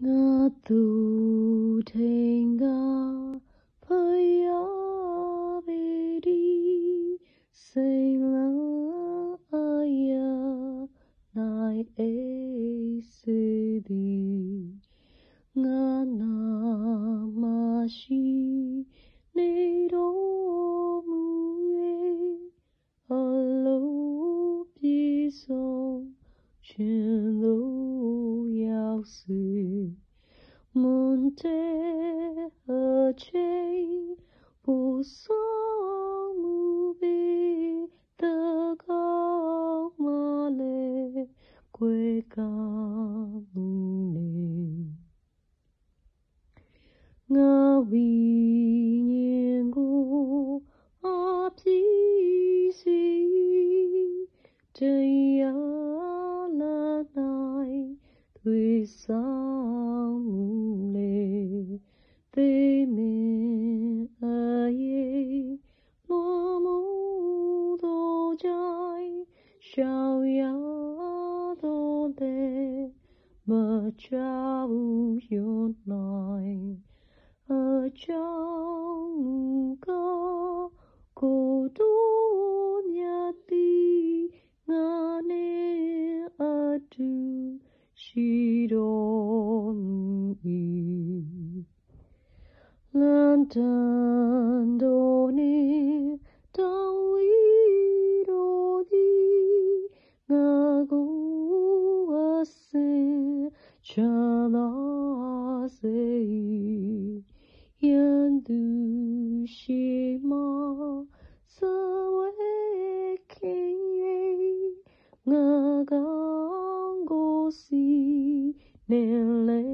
Ngã tu te nga phaya về đi. Say la aya nai e se đi. Nga na ma shi ne do mu e alo pi song. 全都要死。Monte acei posamubi tagamale cuecamune. Ngavinyengo apsisi ya. sang lệ về ai lo mong đồ trai sao ya mà cha u yon nói Shironi Lantandone Tawirodi Nagoase Chanase Yandushima Saweke Nagangosi Jesus.